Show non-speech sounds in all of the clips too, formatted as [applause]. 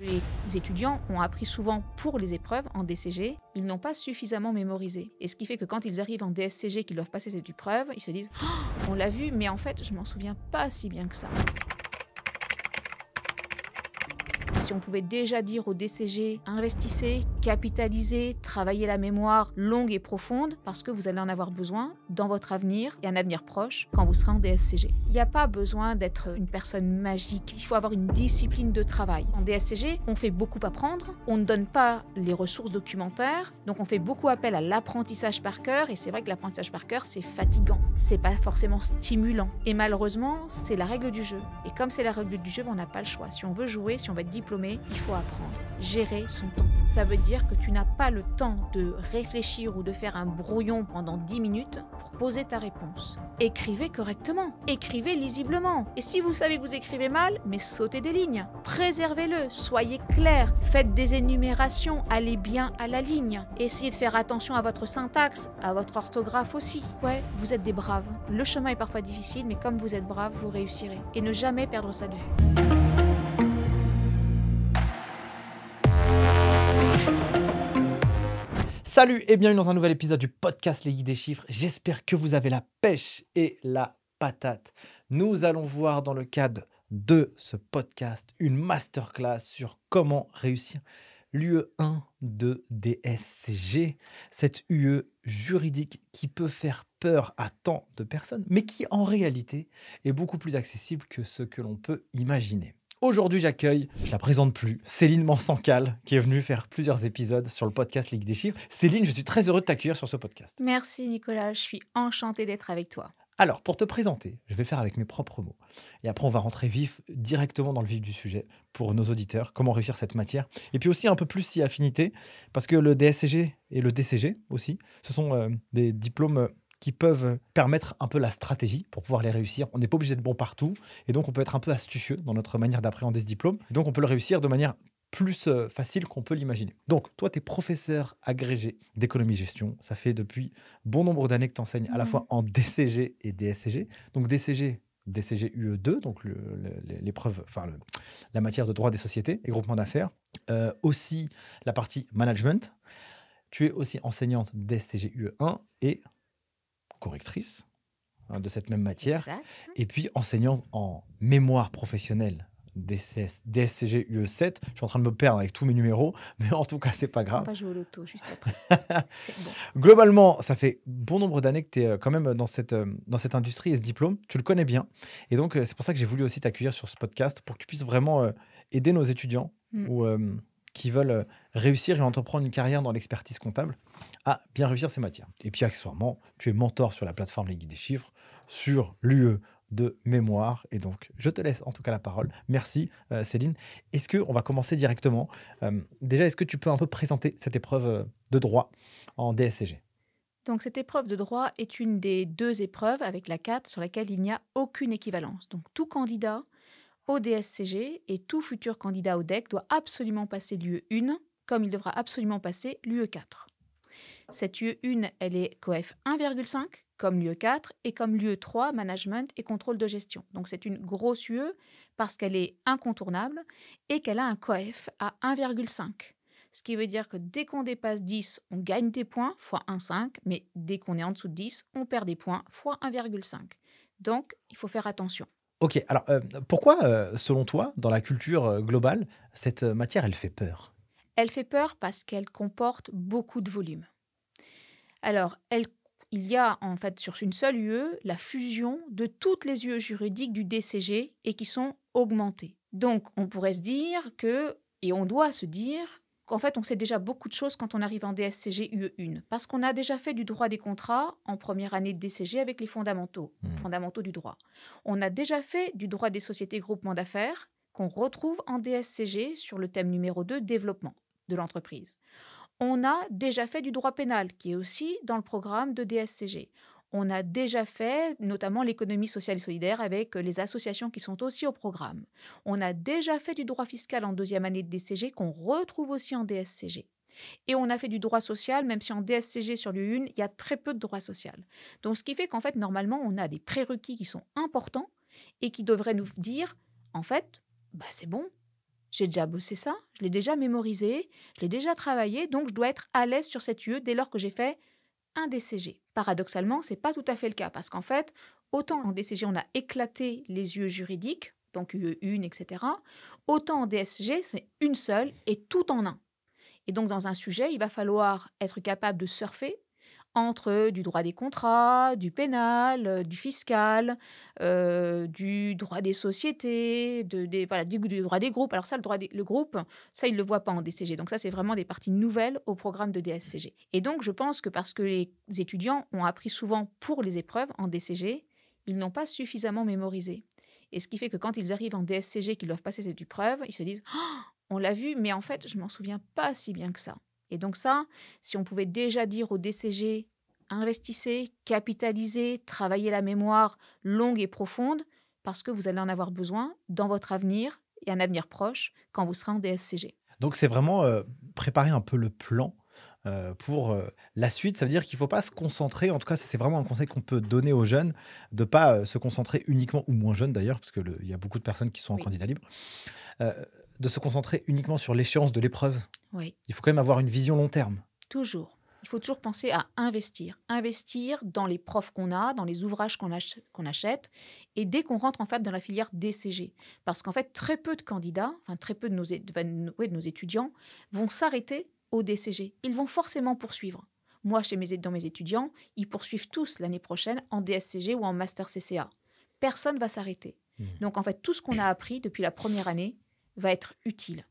Les étudiants ont appris souvent pour les épreuves en DCG, ils n'ont pas suffisamment mémorisé. Et ce qui fait que quand ils arrivent en DSCG, qu'ils doivent passer cette épreuve, ils se disent oh, On l'a vu, mais en fait, je m'en souviens pas si bien que ça. Si on pouvait déjà dire au DCG, investissez, capitalisez, travaillez la mémoire longue et profonde, parce que vous allez en avoir besoin dans votre avenir et un avenir proche quand vous serez en DSCG. Il n'y a pas besoin d'être une personne magique, il faut avoir une discipline de travail. En DSCG, on fait beaucoup apprendre, on ne donne pas les ressources documentaires, donc on fait beaucoup appel à l'apprentissage par cœur, et c'est vrai que l'apprentissage par cœur, c'est fatigant, c'est pas forcément stimulant. Et malheureusement, c'est la règle du jeu. Et comme c'est la règle du jeu, on n'a pas le choix. Si on veut jouer, si on veut être diplômé, il faut apprendre. Gérer son temps. Ça veut dire que tu n'as pas le temps de réfléchir ou de faire un brouillon pendant 10 minutes pour poser ta réponse. Écrivez correctement, écrivez lisiblement. Et si vous savez que vous écrivez mal, mais sautez des lignes. Préservez-le, soyez clair, faites des énumérations, allez bien à la ligne. Essayez de faire attention à votre syntaxe, à votre orthographe aussi. Ouais, vous êtes des braves. Le chemin est parfois difficile, mais comme vous êtes braves, vous réussirez. Et ne jamais perdre ça de vue. Salut et bienvenue dans un nouvel épisode du podcast Les Guides des Chiffres. J'espère que vous avez la pêche et la patate. Nous allons voir dans le cadre de ce podcast une masterclass sur comment réussir l'UE1 de DSCG, cette UE juridique qui peut faire peur à tant de personnes, mais qui en réalité est beaucoup plus accessible que ce que l'on peut imaginer. Aujourd'hui, j'accueille, je la présente plus, Céline Mansancal, qui est venue faire plusieurs épisodes sur le podcast Ligue des Chiffres. Céline, je suis très heureux de t'accueillir sur ce podcast. Merci Nicolas, je suis enchantée d'être avec toi. Alors, pour te présenter, je vais faire avec mes propres mots. Et après, on va rentrer vif, directement dans le vif du sujet pour nos auditeurs, comment réussir cette matière. Et puis aussi un peu plus si affinité, parce que le DSCG et le DCG aussi, ce sont euh, des diplômes qui peuvent permettre un peu la stratégie pour pouvoir les réussir. On n'est pas obligé d'être bon partout et donc on peut être un peu astucieux dans notre manière d'appréhender ce diplôme. donc on peut le réussir de manière plus euh, facile qu'on peut l'imaginer. Donc, toi, tu es professeur agrégé d'économie-gestion. Ça fait depuis bon nombre d'années que tu enseignes à la fois en DCG et DSCG. Donc, DCG, DCG UE2, donc l'épreuve, enfin, la matière de droit des sociétés et groupement d'affaires. Euh, aussi la partie management. Tu es aussi enseignante DSCG UE1 et correctrice hein, de cette même matière, et puis enseignante en mémoire professionnelle DCS, DSCG UE7. Je suis en train de me perdre avec tous mes numéros, [laughs] mais en tout cas, c'est pas grave. On va jouer au loto juste après. [laughs] Globalement, ça fait bon nombre d'années que tu es euh, quand même dans cette, euh, dans cette industrie et ce diplôme. Tu le connais bien. Et donc, euh, c'est pour ça que j'ai voulu aussi t'accueillir sur ce podcast pour que tu puisses vraiment aider nos étudiants mm. ou, qui veulent réussir et entreprendre une carrière dans l'expertise comptable à bien réussir ces matières. Et puis accessoirement, tu es mentor sur la plateforme Les Guides des Chiffres, sur l'UE de mémoire. Et donc, je te laisse en tout cas la parole. Merci euh, Céline. Est-ce qu'on va commencer directement euh, Déjà, est-ce que tu peux un peu présenter cette épreuve euh, de droit en DSCG donc cette épreuve de droit est une des deux épreuves avec la 4 sur laquelle il n'y a aucune équivalence. Donc tout candidat au DSCG et tout futur candidat au DEC doit absolument passer l'UE 1 comme il devra absolument passer l'UE 4. Cette UE1, elle est COEF 1,5 comme l'UE4 et comme l'UE3, management et contrôle de gestion. Donc c'est une grosse UE parce qu'elle est incontournable et qu'elle a un COEF à 1,5. Ce qui veut dire que dès qu'on dépasse 10, on gagne des points, fois 1,5, mais dès qu'on est en dessous de 10, on perd des points, fois 1,5. Donc, il faut faire attention. Ok, alors euh, pourquoi, euh, selon toi, dans la culture euh, globale, cette matière, elle fait peur? Elle fait peur parce qu'elle comporte beaucoup de volume. Alors, il y a en fait sur une seule UE la fusion de toutes les UE juridiques du DCG et qui sont augmentées. Donc, on pourrait se dire que, et on doit se dire, qu'en fait, on sait déjà beaucoup de choses quand on arrive en DSCG UE1, parce qu'on a déjà fait du droit des contrats en première année de DCG avec les fondamentaux, mmh. fondamentaux du droit. On a déjà fait du droit des sociétés groupements d'affaires qu'on retrouve en DSCG sur le thème numéro 2, développement de l'entreprise. On a déjà fait du droit pénal, qui est aussi dans le programme de DSCG. On a déjà fait notamment l'économie sociale et solidaire avec les associations qui sont aussi au programme. On a déjà fait du droit fiscal en deuxième année de DCG qu'on retrouve aussi en DSCG. Et on a fait du droit social, même si en DSCG sur l'U1, il y a très peu de droit social. Donc ce qui fait qu'en fait, normalement, on a des prérequis qui sont importants et qui devraient nous dire, en fait, bah, c'est bon, J'ai déjà bossé ça, je l'ai déjà mémorisé, je l'ai déjà travaillé, donc je dois être à l'aise sur cette UE dès lors que j'ai fait un DCG. Paradoxalement, c'est pas tout à fait le cas parce qu'en fait, autant en DCG on a éclaté les UE juridiques, donc UE 1, etc. Autant en DSG, c'est une seule et tout en un. Et donc, dans un sujet, il va falloir être capable de surfer entre du droit des contrats, du pénal, euh, du fiscal, euh, du droit des sociétés, de, voilà, du, droit des groupes. Alors ça, le droit des le groupe, ça, il ne le voit pas en DCG. Donc ça, c'est vraiment des parties nouvelles au programme de DSCG. Et donc, je pense que parce que les étudiants ont appris souvent pour les épreuves en DCG, ils n'ont pas suffisamment mémorisé. Et ce qui fait que quand ils arrivent en DSCG, qu'ils doivent passer cette épreuve, ils se disent oh, on l'a vu, mais en fait, je m'en souviens pas si bien que ça. Et donc ça, si on pouvait déjà dire au DCG, investissez, capitalisez, travaillez la mémoire longue et profonde, parce que vous allez en avoir besoin dans votre avenir et un avenir proche quand vous serez en DSCG. Donc c'est vraiment euh, préparer un peu le plan euh, pour euh, la suite. Ça veut dire qu'il ne faut pas se concentrer, en tout cas c'est vraiment un conseil qu'on peut donner aux jeunes, de ne pas se concentrer uniquement, ou moins jeunes d'ailleurs, parce qu'il y a beaucoup de personnes qui sont en candidat libre, de se concentrer uniquement sur l'échéance de l'épreuve. Oui. Il faut quand même avoir une vision long terme. Toujours. Il faut toujours penser à investir. Investir dans les profs qu'on a, dans les ouvrages qu'on achète, et dès qu'on rentre en fait dans la filière DCG. Parce qu'en fait, très peu de candidats, enfin très peu de nos, de nos étudiants vont s'arrêter au DCG. Ils vont forcément poursuivre. Moi, chez mes, dans mes étudiants, ils poursuivent tous l'année prochaine en DSCG ou en Master CCA. Personne va s'arrêter. Mmh. Donc en fait, tout ce qu'on a appris depuis la première année, va être utile.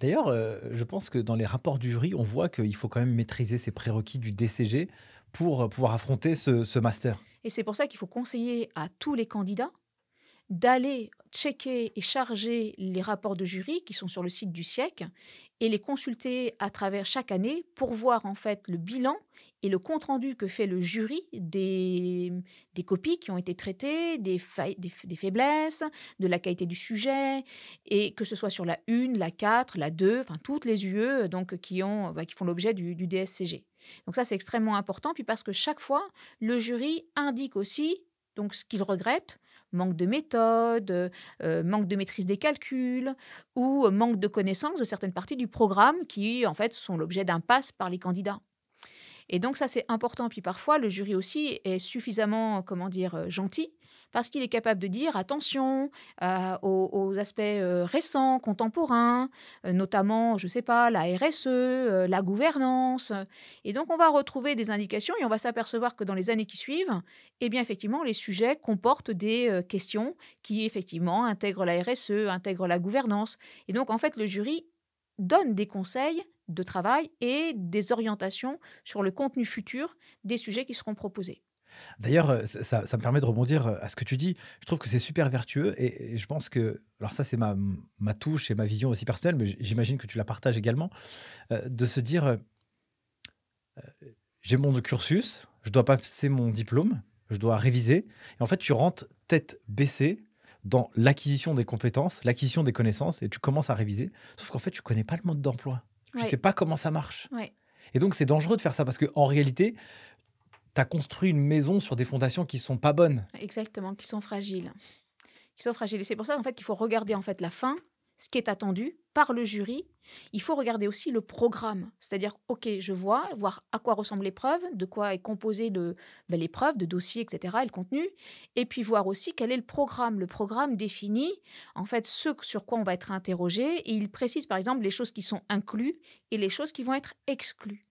D'ailleurs, euh, je pense que dans les rapports du jury, on voit qu'il faut quand même maîtriser ces prérequis du DCG pour euh, pouvoir affronter ce, master. Et c'est pour ça qu'il faut conseiller à tous les candidats d'aller checker et charger les rapports de jury qui sont sur le site du siècle et les consulter à travers chaque année pour voir en fait le bilan et le compte-rendu que fait le jury des, des copies qui ont été traitées, des, des, faiblesses, de la qualité du sujet, et que ce soit sur la 1, la 4, la 2, enfin toutes les UE donc, qui, ont, bah, qui font l'objet du, DSCG. Donc ça, c'est extrêmement important, puis parce que chaque fois, le jury indique aussi donc ce qu'il regrette, manque de méthode, euh, manque de maîtrise des calculs ou manque de connaissance de certaines parties du programme qui, en fait, sont l'objet d'un pass par les candidats. Et donc ça, c'est important. Puis parfois, le jury aussi est suffisamment, comment dire, euh, gentil parce qu'il est capable de dire attention euh, aux, aspects euh, récents, contemporains, notamment, je ne sais pas, la RSE, la gouvernance. Et donc, on va retrouver des indications et on va s'apercevoir que dans les années qui suivent, eh bien, effectivement, les sujets comportent des questions qui, effectivement, intègrent la RSE, intègrent la gouvernance. Et donc, en fait, le jury donne des conseils de travail et des orientations sur le contenu futur des sujets qui seront proposés. D'ailleurs, euh, ça, me permet de rebondir euh, à ce que tu dis. Je trouve que c'est super vertueux et, je pense que, alors ça c'est ma, ma, touche et ma vision aussi personnelle, mais j'imagine que tu la partages également, euh, de se dire, j'ai mon cursus, je dois passer mon diplôme, je dois réviser, et en fait tu rentres tête baissée dans l'acquisition des compétences, l'acquisition des connaissances, et tu commences à réviser, sauf qu'en fait tu connais pas le mode d'emploi. Tu ne sais pas comment ça marche. Et donc, c'est dangereux de faire ça parce qu'en réalité, tu as construit une maison sur des fondations qui sont pas bonnes. Exactement, qui sont fragiles. Qui sont fragiles. Et c'est pour ça en fait, qu'il faut regarder en fait la fin ce qui est attendu par le jury. Il faut regarder aussi le programme, c'est-à-dire, ok, je vois, voir à quoi ressemble l'épreuve, de quoi est composée de, ben, l'épreuve, de dossier, etc., et le contenu, et puis voir aussi quel est le programme. Le programme définit en fait ce sur quoi on va être interrogé, et il précise par exemple les choses qui sont incluses et les choses qui vont être exclues.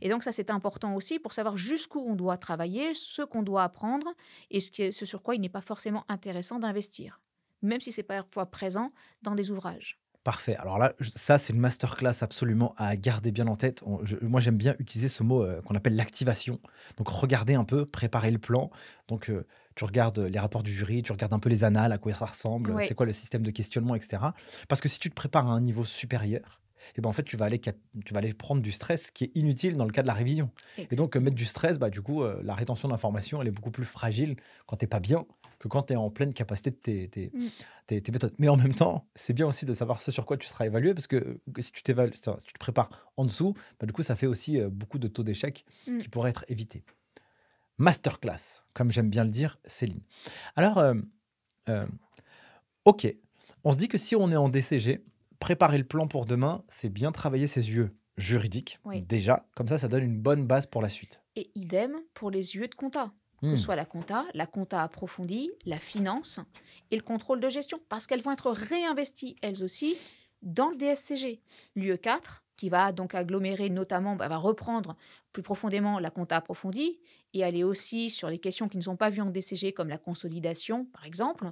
Et donc ça, c'est important aussi pour savoir jusqu'où on doit travailler, ce qu'on doit apprendre et ce, ce sur quoi il n'est pas forcément intéressant d'investir même si c'est parfois présent dans des ouvrages. Parfait. Alors là, ça, c'est une masterclass absolument à garder bien en tête. moi, j'aime bien utiliser ce mot euh, qu'on appelle l'activation. Donc, regarder un peu, préparer le plan. Donc, euh, tu regardes les rapports du jury, tu regardes un peu les annales, à quoi ça ressemble, c'est quoi le système de questionnement, etc. Parce que si tu te prépares à un niveau supérieur, et ben en fait, tu vas, aller, tu vas aller prendre du stress qui est inutile dans le cas de la révision. Et donc, mettre du stress, bah, du coup, euh, la rétention d'informations, elle est beaucoup plus fragile quand tu n'es pas bien que quand tu es en pleine capacité de tes, tes, mm. tes, tes, méthodes. Mais en même temps, c'est bien aussi de savoir ce sur quoi tu seras évalué, parce que si tu, t'évalues, si tu te prépares en dessous, bah, du coup, ça fait aussi euh, beaucoup de taux d'échec mm. qui pourraient être évités. Masterclass, comme j'aime bien le dire, Céline. Alors, euh, ok, on se dit que si on est en DCG, préparer le plan pour demain, c'est bien travailler ses yeux juridiques, Oui. déjà. Comme ça, ça donne une bonne base pour la suite. Et idem pour les yeux de compta. Que Hmm. ce soit la compta, la compta approfondie, la finance et le contrôle de gestion. Parce qu'elles vont être réinvesties, elles aussi, dans le DSCG. L'UE4, qui va donc agglomérer notamment, bah, va reprendre plus profondément la compta approfondie et aller aussi sur les questions qui ne sont pas vues en DCG, comme la consolidation, par exemple.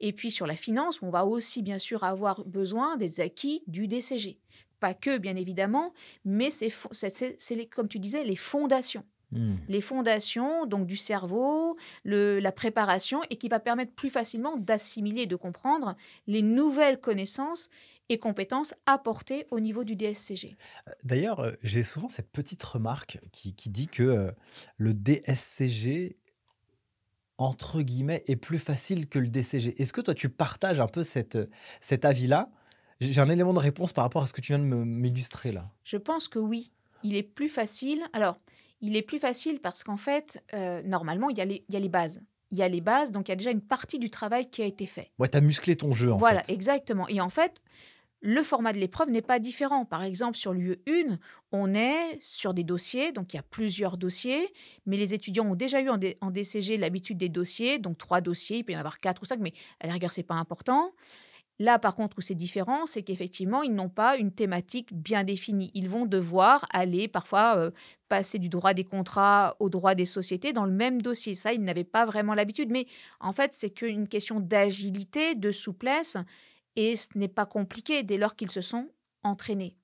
Et puis sur la finance, où on va aussi bien sûr avoir besoin des acquis du DCG. Pas que, bien évidemment, mais c'est, comme tu disais, les fondations Hmm. les fondations donc du cerveau, le- la préparation, et qui va permettre plus facilement d'assimiler de comprendre les nouvelles connaissances et compétences apportées au niveau du DSCG. D'ailleurs, euh, j'ai souvent cette petite remarque qui, qui dit que euh, le DSCG, entre guillemets, est plus facile que le DCG. Est-ce que toi, tu partages un peu cette, cet avis-là? J'ai un élément de réponse par rapport à ce que tu viens de m'illustrer là. Je pense que oui, il est plus facile. Alors, il est plus facile parce qu'en fait, euh, normalement, il y, a les, il y a les bases. Il y a les bases, donc il y a déjà une partie du travail qui a été fait. Ouais, tu as musclé ton jeu en voilà, fait. exactement. Et en fait, le format de l'épreuve n'est pas différent. Par exemple, sur l'UE1, on est sur des dossiers, donc il y a plusieurs dossiers, mais les étudiants ont déjà eu en, DCG l'habitude des dossiers, donc trois dossiers, il peut y en avoir quatre ou cinq, mais à la rigueur, c'est pas important. Là, par contre, où c'est différent, c'est qu'effectivement, ils n'ont pas une thématique bien définie. Ils vont devoir aller parfois euh, passer du droit des contrats au droit des sociétés dans le même dossier. Ça, ils n'avaient pas vraiment l'habitude. Mais en fait, c'est qu'une question d'agilité, de souplesse, et ce n'est pas compliqué dès lors qu'ils se sont entraînés.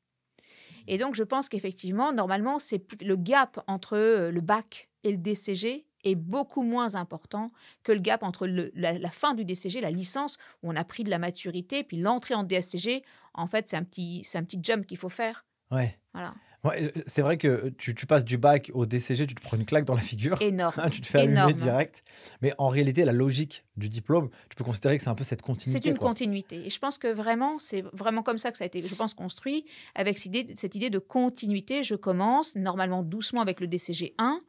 Et donc, je pense qu'effectivement, normalement, c'est le gap entre le bac et le DCG est beaucoup moins important que le gap entre le- la, la fin du DCG, la licence, où on a pris de la maturité, puis l'entrée en DSCG, en fait, c'est un petit, c'est un petit jump qu'il faut faire. Ouais. Voilà. Ouais, euh, c'est vrai que tu, tu passes du bac au DCG, tu te prends une claque dans la figure. Énorme. [laughs] tu te fais allumer énorme. direct. Mais en réalité, la logique du diplôme, tu peux considérer que c'est un peu cette continuité. C'est une quoi. continuité. Et je pense que vraiment, c'est vraiment comme ça que ça a été, je pense, construit, avec cette idée, cette idée de continuité. Je commence normalement doucement avec le DCG 1,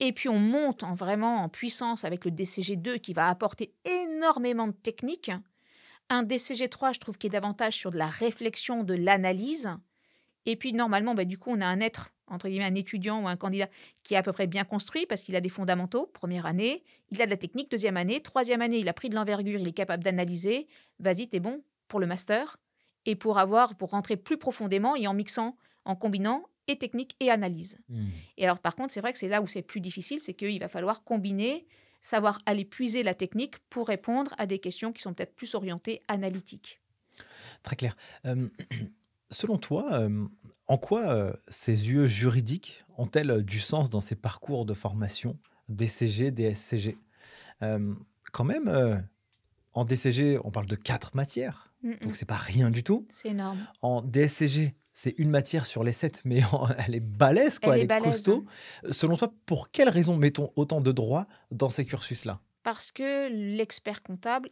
et puis on monte en vraiment en puissance avec le DCG 2 qui va apporter énormément de techniques. Un DCG 3, je trouve, qui est davantage sur de la réflexion, de l'analyse. Et puis normalement, bah, du coup, on a un être, entre guillemets, un étudiant ou un candidat qui est à peu près bien construit parce qu'il a des fondamentaux, première année, il a de la technique, deuxième année, troisième année, il a pris de l'envergure, il est capable d'analyser. Vas-y, t'es bon pour le master et pour avoir, pour rentrer plus profondément et en mixant, en combinant et technique et analyse. Hmm. Et alors, par contre, c'est vrai que c'est là où c'est plus difficile, c'est qu'il va falloir combiner, savoir aller puiser la technique pour répondre à des questions qui sont peut-être plus orientées analytiques. Très clair. Euh, selon toi, euh, en quoi euh, ces yeux juridiques ont-elles du sens dans ces parcours de formation DCG, DSCG Euh, Quand même, en DCG, on parle de quatre matières, Mm, mm. donc c'est pas rien du tout. C'est énorme. En DSCG, c'est une matière sur les sept, mais en- [laughs] elle est balèze, quoi, Elle elle, est est, balèze, costaud. Selon toi, pour quelles raisons mettons autant de droits dans ces cursus-là? Parce que l'expert comptable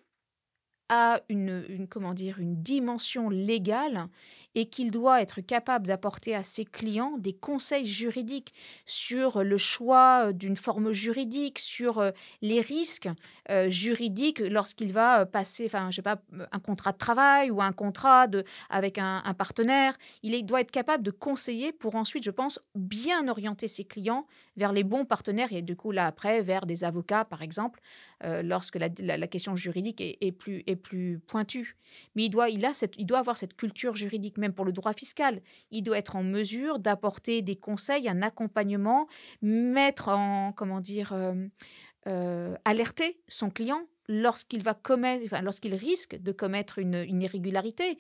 a une, comment dire, une dimension légale et qu'il doit être capable d'apporter à ses clients des conseils juridiques sur le choix d'une forme juridique, sur euh, les risques euh, juridiques lorsqu'il va euh, passer, enfin, je sais pas, un contrat de travail ou un contrat de, avec un, partenaire. Il doit être capable de conseiller pour ensuite, je pense, bien orienter ses clients vers les bons partenaires et du coup, là, après, vers des avocats, par exemple, euh, lorsque la, question juridique est, plus, plus pointue. Mais il doit, il, a il doit avoir cette culture juridique, même pour le droit fiscal. Il doit être en mesure d'apporter des conseils, un accompagnement, mettre en, comment dire, euh, euh, alerter son client lorsqu'il va commettre, lorsqu'il risque de commettre une irrégularité.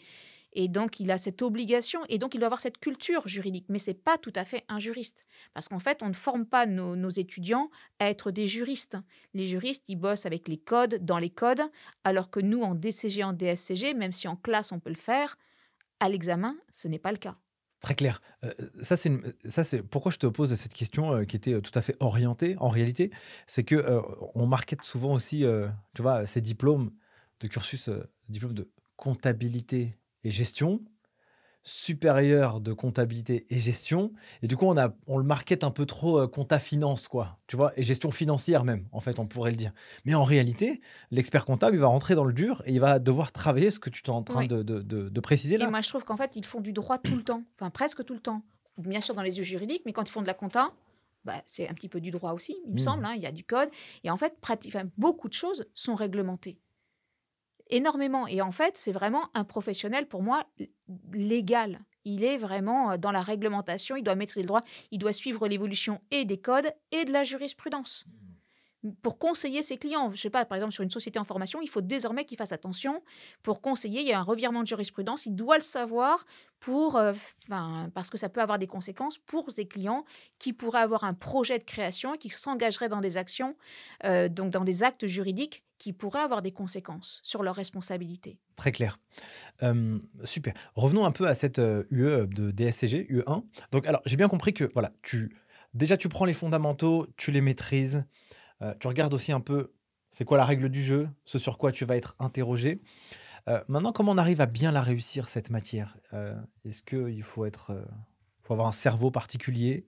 Et donc, il a cette obligation, et donc il doit avoir cette culture juridique. Mais c'est pas tout à fait un juriste. Parce qu'en fait, on ne forme pas nos, étudiants à être des juristes. Les juristes, ils bossent avec les codes, dans les codes, alors que nous, en DCG, en DSCG, même si en classe, on peut le faire, à l'examen, ce n'est pas le cas. Très clair. Euh, ça, c'est pourquoi je te pose cette question euh, qui était euh, tout à fait orientée. En réalité, c'est que euh, on market souvent aussi, tu vois, ces diplômes de cursus, diplômes de comptabilité et gestion supérieur de comptabilité et gestion. Et du coup, on, a, on le market un peu trop euh, compta finance, quoi. Tu vois, et gestion financière même, en fait, on pourrait le dire. Mais en réalité, l'expert comptable, il va rentrer dans le dur et il va devoir travailler ce que tu es en train Oui. de, de- de- de préciser là. Et moi, je trouve qu'en fait, ils font du droit tout le temps, enfin presque tout le temps. Bien sûr, dans les yeux juridiques, mais quand ils font de la compta, bah, c'est un petit peu du droit aussi, il me Mhm. semble. hein, il y a du code. Et en fait, beaucoup de choses sont réglementées. Énormément. Et en fait, c'est vraiment un professionnel, pour moi, légal. Il est vraiment euh, dans la réglementation, il doit maîtriser le droit, il doit suivre l'évolution et des codes et de la jurisprudence pour conseiller ses clients. Je sais pas, par exemple, sur une société en formation, il faut désormais qu'il fasse attention. Pour conseiller, il y a un revirement de jurisprudence, il doit le savoir pour, euh, parce que ça peut avoir des conséquences pour ses clients qui pourraient avoir un projet de création et qui s'engageraient dans des actions, euh, donc dans des actes juridiques qui pourraient avoir des conséquences sur leur responsabilité. Très clair. Euh, super. Revenons un peu à cette euh, UE de DSCG, UE1. Donc, alors, j'ai bien compris que, voilà, tu, déjà, tu prends les fondamentaux, tu les maîtrises, euh, tu regardes aussi un peu c'est quoi la règle du jeu, ce sur quoi tu vas être interrogé. Euh, maintenant, comment on arrive à bien la réussir, cette matière? Euh, Est-ce qu'il faut être, euh, faut avoir un cerveau particulier?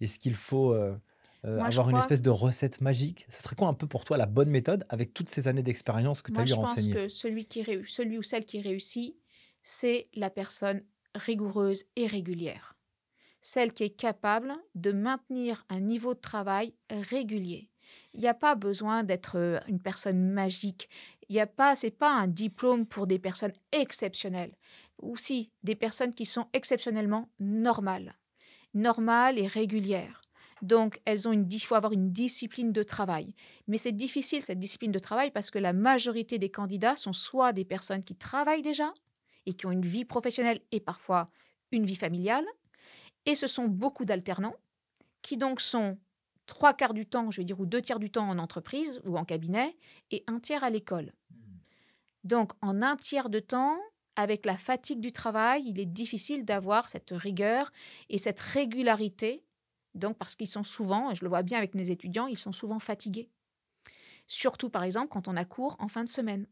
Est-ce qu'il faut Moi, je avoir une crois- espèce de recette magique? Ce serait quoi un peu pour toi la bonne méthode avec toutes ces années d'expérience que tu as Moi, eu je à pense enseigner? que celui, qui celui ou celle qui réussit, c'est la personne rigoureuse et régulière. Celle qui est capable de maintenir un niveau de travail régulier. Il n'y a pas besoin d'être euh, une personne magique. Il n'y a pas, c'est pas un diplôme pour des personnes exceptionnelles. Ou si, des personnes qui sont exceptionnellement normales. Normales et régulières. Donc, elles ont une, il faut avoir une discipline de travail. Mais c'est difficile, cette discipline de travail, parce que la majorité des candidats sont soit des personnes qui travaillent déjà et qui ont une vie professionnelle et parfois une vie familiale, et ce sont beaucoup d'alternants qui donc sont trois quarts du temps, je veux dire, ou deux tiers du temps en entreprise ou en cabinet, et un tiers à l'école. Donc, en un tiers de temps, avec la fatigue du travail, il est difficile d'avoir cette rigueur et cette régularité. Donc, parce qu'ils sont souvent, et je le vois bien avec mes étudiants, ils sont souvent fatigués. Surtout, par exemple, quand on a cours en fin de semaine.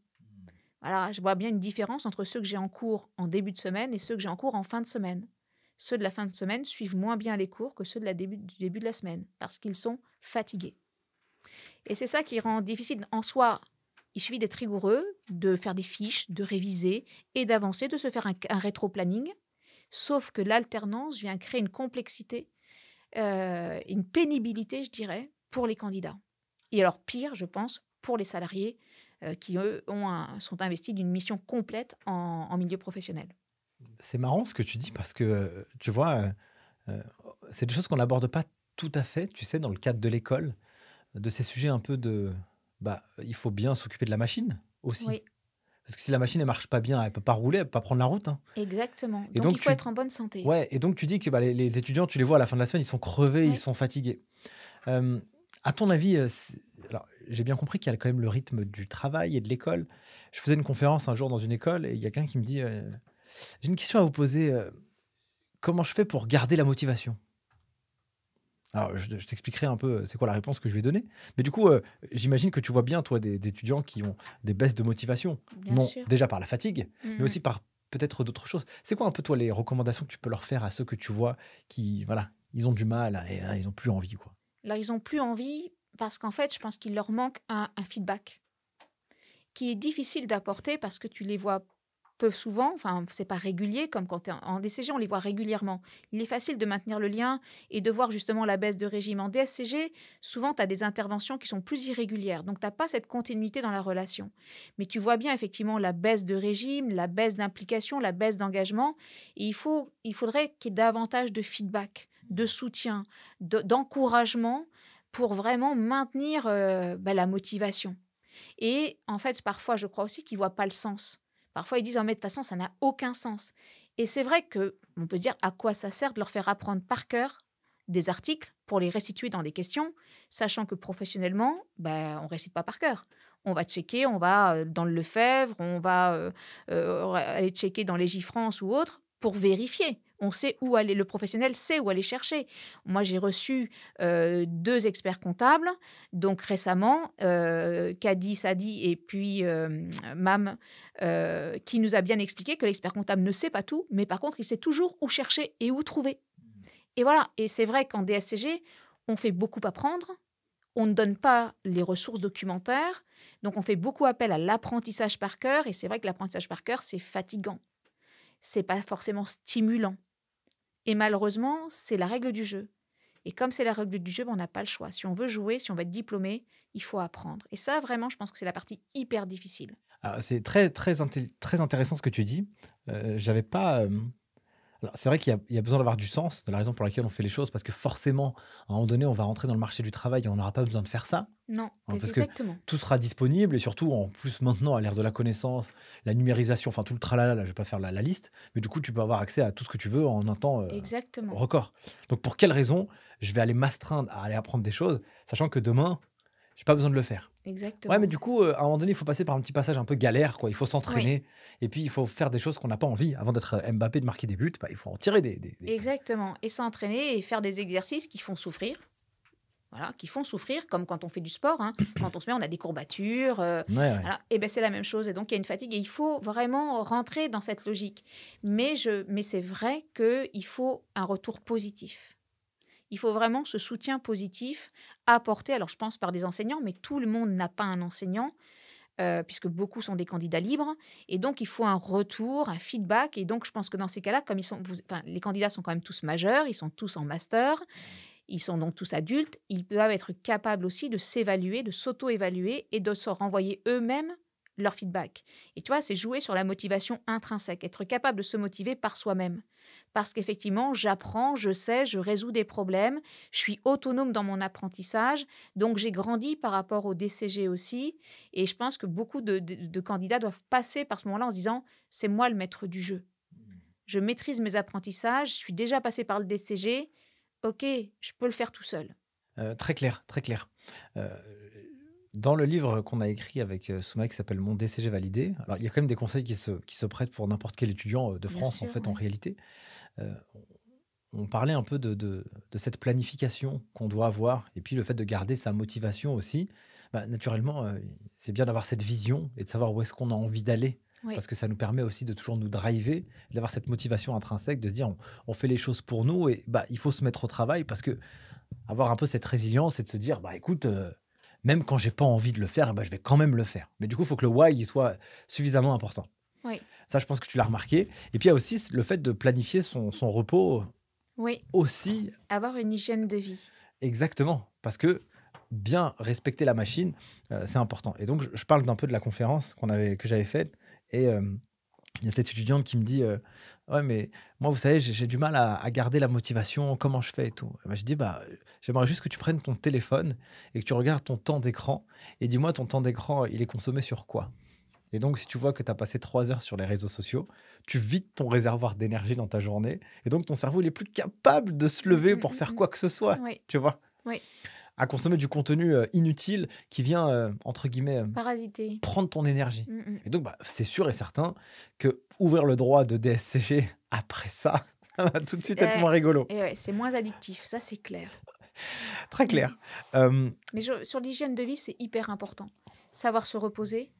Voilà, je vois bien une différence entre ceux que j'ai en cours en début de semaine et ceux que j'ai en cours en fin de semaine. Ceux de la fin de semaine suivent moins bien les cours que ceux de la début, du début de la semaine, parce qu'ils sont fatigués. Et c'est ça qui rend difficile en soi. Il suffit d'être rigoureux, de faire des fiches, de réviser et d'avancer, de se faire un, rétro-planning. Sauf que l'alternance vient créer une complexité, euh, une pénibilité, je dirais, pour les candidats. Et alors pire, je pense, pour les salariés euh, qui, eux, ont sont investis d'une mission complète en milieu professionnel. C'est marrant ce que tu dis parce que, euh, tu vois, euh, euh, c'est des choses qu'on n'aborde pas tout à fait, tu sais, dans le cadre de l'école, de ces sujets un peu de, bah, il faut bien s'occuper de la machine aussi. Oui, Parce que si la machine ne marche pas bien, elle peut pas rouler, elle peut pas prendre la route. hein. exactement. Et donc, donc, il faut tu- être en bonne santé. Ouais, et donc tu dis que bah, les, les étudiants, tu les vois à la fin de la semaine, ils sont crevés, ils sont fatigués. Euh, à ton avis, alors j'ai bien compris qu'il y a quand même le rythme du travail et de l'école. Je faisais une conférence un jour dans une école et il y a quelqu'un qui me dit euh, J'ai une question à vous poser. euh, comment je fais pour garder la motivation? Alors, je, je t'expliquerai un peu euh, c'est quoi la réponse que je vais donner. Mais du coup, euh, j'imagine que tu vois bien, toi, des, des étudiants qui ont des baisses de motivation. Bien non, sûr. déjà par la fatigue, mais aussi par peut-être d'autres choses. C'est quoi un peu, toi, les recommandations que tu peux leur faire à ceux que tu vois qui, voilà, ils ont du mal et hein, ils n'ont plus envie, quoi? Là, ils n'ont plus envie parce qu'en fait, je pense qu'il leur manque un, un feedback qui est difficile d'apporter parce que tu les vois peu souvent, enfin, c'est pas régulier comme quand tu es en, DCG, on les voit régulièrement. Il est facile de maintenir le lien et de voir justement la baisse de régime. En DSCG, souvent, tu as des interventions qui sont plus irrégulières, donc tu pas cette continuité dans la relation. Mais tu vois bien effectivement la baisse de régime, la baisse d'implication, la baisse d'engagement, et il, faut, il faudrait qu'il y ait davantage de feedback, de soutien, de- d'encouragement pour vraiment maintenir euh, bah, la motivation. Et en fait, parfois, je crois aussi qu'ils voient pas le sens. Parfois, ils disent, oh, mais de toute façon, ça n'a aucun sens. Et c'est vrai que on peut dire à quoi ça sert de leur faire apprendre par cœur des articles pour les restituer dans des questions, sachant que professionnellement, ben, on récite pas par cœur. On va checker, on va euh, dans le Lefebvre, on va euh, euh, aller checker dans Légifrance ou autre. Pour vérifier. On sait où aller, le professionnel sait où aller chercher. Moi, j'ai reçu euh, deux experts comptables, donc récemment, euh, Kadi Sadi et puis euh, Mam, euh, qui nous a bien expliqué que l'expert comptable ne sait pas tout, mais par contre, il sait toujours où chercher et où trouver. Et voilà, et c'est vrai qu'en DSCG, on fait beaucoup apprendre, on ne donne pas les ressources documentaires, donc on fait beaucoup appel à l'apprentissage par cœur, et c'est vrai que l'apprentissage par cœur, c'est fatigant. C'est pas forcément stimulant. Et malheureusement, c'est la règle du jeu. Et comme c'est la règle du jeu, ben, on n'a pas le choix. Si on veut jouer, si on va être diplômé, il faut apprendre. Et ça, vraiment, je pense que c'est la partie hyper difficile. C'est très, très, très intéressant ce que tu dis. Euh, J'avais pas. euh, c'est vrai qu'il y, a- il y a besoin d'avoir du sens, de la raison pour laquelle on fait les choses, parce que forcément, à un moment donné, on va rentrer dans le marché du travail et on n'aura pas besoin de faire ça. Non, parce que-. Tout sera disponible et surtout, en plus, maintenant, à l'ère de la connaissance, la numérisation, enfin tout le tralala, là, je vais pas faire la, la liste, mais du coup, tu peux avoir accès à tout ce que tu veux en un temps euh, Exactement. record. Donc, pour quelle raison je vais aller m'astreindre à aller apprendre des choses, sachant que demain, j'ai pas besoin de le faire? Exactement. Ouais, mais du coup, euh, à un moment donné, il faut passer par un petit passage un peu galère, quoi. Il faut s'entraîner. Et puis, il faut faire des choses qu'on n'a pas envie. Avant d'être euh, Mbappé, de marquer des buts, bah, il faut en tirer des. des- des- Exactement. Et s'entraîner et faire des exercices qui font souffrir. Voilà, qui font souffrir, comme quand on fait du sport. hein. [coughs] Quand on se met, on a des courbatures. euh, Ouais, ouais. voilà. Et ben c'est la même chose. Et donc, il y a une fatigue. Et il faut vraiment rentrer dans cette logique. Mais, je, mais c'est vrai qu'il faut un retour positif. Il faut vraiment ce soutien positif apporté, alors je pense par des enseignants, mais tout le monde n'a pas un enseignant, euh, puisque beaucoup sont des candidats libres. Et donc, il faut un retour, un feedback. Et donc, je pense que dans ces cas-là, comme ils sont, les candidats sont quand même tous majeurs, ils sont tous en master, ils sont donc tous adultes, ils doivent être capables aussi de s'évaluer, de s'auto-évaluer et de se renvoyer eux-mêmes leur feedback. Et tu vois, c'est jouer sur la motivation intrinsèque, être capable de se motiver par soi-même. Parce qu'effectivement, j'apprends, je sais, je résous des problèmes, je suis autonome dans mon apprentissage, donc j'ai grandi par rapport au DCG aussi. Et je pense que beaucoup de, de- de candidats doivent passer par ce moment-là en se disant, c'est moi le maître du jeu. Je maîtrise mes apprentissages, je suis déjà passé par le DCG, ok, je peux le faire tout seul. Euh, très clair, très clair. Euh, dans le livre qu'on a écrit avec euh, Souma qui s'appelle Mon DCG validé, alors il y a quand même des conseils qui se, qui se prêtent pour n'importe quel étudiant euh, de France en fait en réalité. Euh, on on parlait un peu de, de- de cette planification qu'on doit avoir et puis le fait de garder sa motivation aussi. Bah, naturellement, euh, c'est bien d'avoir cette vision et de savoir où est-ce qu'on a envie d'aller. Oui. Parce que ça nous permet aussi de toujours nous driver, d'avoir cette motivation intrinsèque, de se dire on, on fait les choses pour nous et bah, il faut se mettre au travail parce que avoir un peu cette résilience et de se dire bah écoute, euh, même quand j'ai pas envie de le faire, bah, je vais quand même le faire. Mais du coup, il faut que le why il soit suffisamment important. Oui. Ça, je pense que tu l'as remarqué. Et puis il y a aussi le fait de planifier son, son repos Oui, aussi avoir une hygiène de vie. Exactement, parce que bien respecter la machine, euh, c'est important. Et donc, je, je parle d'un peu de la conférence qu'on avait, que j'avais faite, et euh, il y a cette étudiante qui me dit, euh, ouais, mais moi, vous savez, j'ai du mal à, à garder la motivation. Comment je fais et tout. Et ben, je dis, bah, j'aimerais juste que tu prennes ton téléphone et que tu regardes ton temps d'écran, et dis-moi, ton temps d'écran, il est consommé sur quoi et donc, si tu vois que tu as passé trois heures sur les réseaux sociaux, tu vides ton réservoir d'énergie dans ta journée. Et donc, ton cerveau, il est plus capable de se lever pour faire quoi que ce soit Oui, tu vois? Oui. À consommer du contenu euh, inutile qui vient, euh, entre guillemets, euh, parasiter. prendre ton énergie. Mm, mm. Et donc, bah, c'est sûr et certain que ouvrir le droit de DSCG [laughs] après ça, ça va tout de suite être eh, moins rigolo. Et ouais, c'est moins addictif, ça c'est clair. [laughs] Très clair. Euh, Mais je- sur l'hygiène de vie, c'est hyper important. Savoir se reposer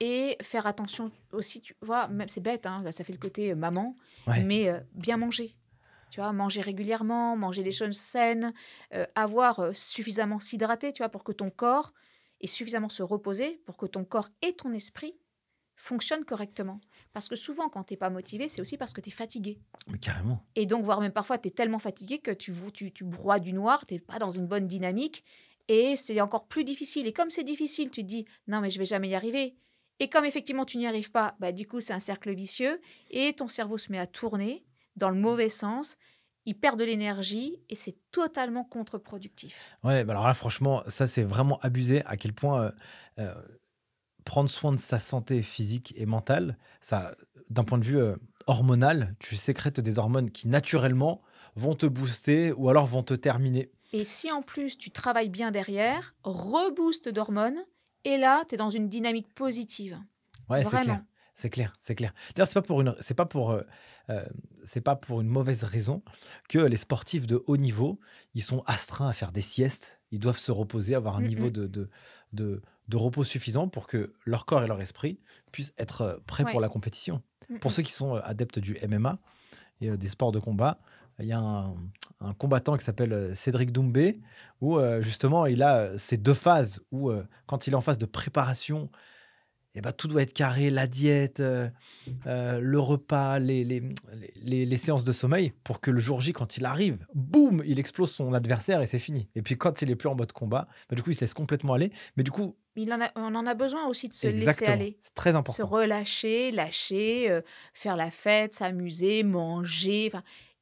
et faire attention aussi, tu vois, même c'est bête, hein, là ça fait le côté maman, ouais. mais euh, bien manger. Tu vois, manger régulièrement, manger des choses saines, euh, avoir euh, suffisamment s'hydrater, tu vois, pour que ton corps et suffisamment se reposer, pour que ton corps et ton esprit fonctionnent correctement. Parce que souvent, quand tu n'es pas motivé, c'est aussi parce que tu es fatigué. Mais carrément. Et donc, voire même parfois, tu es tellement fatigué que tu, tu, tu broies du noir, tu n'es pas dans une bonne dynamique. Et c'est encore plus difficile. Et comme c'est difficile, tu te dis, non, mais je vais jamais y arriver. Et comme effectivement, tu n'y arrives pas, bah, du coup, c'est un cercle vicieux. Et ton cerveau se met à tourner dans le mauvais sens. Il perd de l'énergie et c'est totalement contre-productif. Ouais, bah alors là, franchement, ça, c'est vraiment abusé à quel point euh, euh, prendre soin de sa santé physique et mentale, ça, d'un point de vue euh, hormonal, tu sécrètes des hormones qui, naturellement, vont te booster ou alors vont te terminer. Et si en plus tu travailles bien derrière, rebooste d'hormones, et là, tu es dans une dynamique positive. Ouais, c'est Vraiment. clair. C'est clair, c'est clair. D'ailleurs, c'est pas pour une, c'est pas pour, euh, euh, c'est pas pour une mauvaise raison que les sportifs de haut niveau, ils sont astreints à faire des siestes. Ils doivent se reposer, avoir un Mm, niveau mm. de, de, de, de repos suffisant pour que leur corps et leur esprit puissent être euh, prêts pour la compétition. Mm, Pour ceux qui sont adeptes du MMA et des sports de combat, il y a un, un combattant qui s'appelle Cédric Doumbé, où euh, justement il a ces deux phases où euh, quand il est en phase de préparation, eh ben, tout doit être carré, la diète, euh, euh, le repas, les, les, les- les séances de sommeil, pour que le jour J, quand il arrive, boum, il explose son adversaire et c'est fini. Et puis quand il est plus en mode combat, bah, du coup il se laisse complètement aller. Mais du coup, Il en a, on en a besoin aussi de se laisser aller. c'est très Se important. relâcher, lâcher, euh, faire la fête, s'amuser, manger.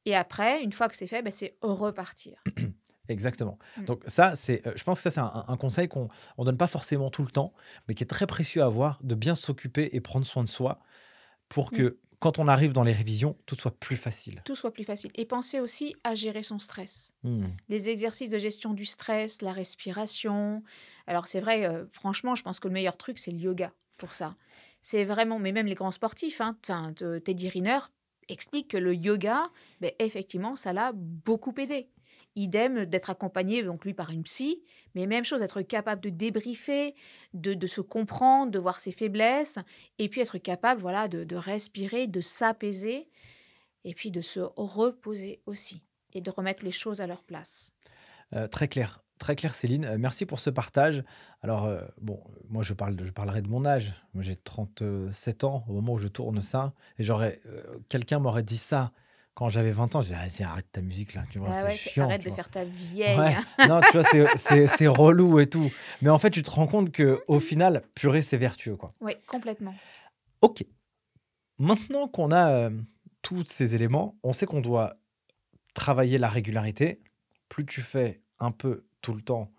Et après, une fois que c'est fait, ben, c'est repartir. [clears throat] Exactement. Mm. Donc ça, c'est, euh, je pense que ça, c'est un, un conseil qu'on ne donne pas forcément tout le temps, mais qui est très précieux à avoir, de bien s'occuper et prendre soin de soi pour Mm. que quand on arrive dans les révisions, tout soit plus facile. Tout soit plus facile. Et pensez aussi à gérer son stress. Mm. les exercices de gestion du stress, la respiration. Alors c'est vrai, euh, franchement, je pense que le meilleur truc, c'est le yoga pour ça. C'est vraiment, mais même les grands sportifs, hein, Teddy Riner explique que le yoga, ben, effectivement, ça l'a beaucoup aidé. Idem d'être accompagné, donc lui, par une psy, mais même chose, être capable de débriefer, de, se comprendre, de voir ses faiblesses, et puis être capable, voilà, de, respirer, de s'apaiser, et puis de se reposer aussi, et de remettre les choses à leur place. Euh, très clair. Très clair, Céline. Euh, merci pour ce partage. Alors, euh, bon, moi, je, parle, je parlerai de mon âge. Moi, j'ai 37 ans au moment où je tourne ça. Et j'aurais, quelqu'un m'aurait dit ça quand j'avais 20 ans. J'ai dit, vas-y, arrête ta musique là. Tu vois, Ah c'est ouais, chiant. arrête tu de vois. faire ta vieille. Ouais. [laughs] non, tu vois, c'est- relou et tout. Mais en fait, tu te rends compte que au final, purée, c'est vertueux, quoi. Oui, complètement. Ok. Maintenant qu'on a euh, tous ces éléments, on sait qu'on doit travailler la régularité. Plus tu fais un peu tout le temps,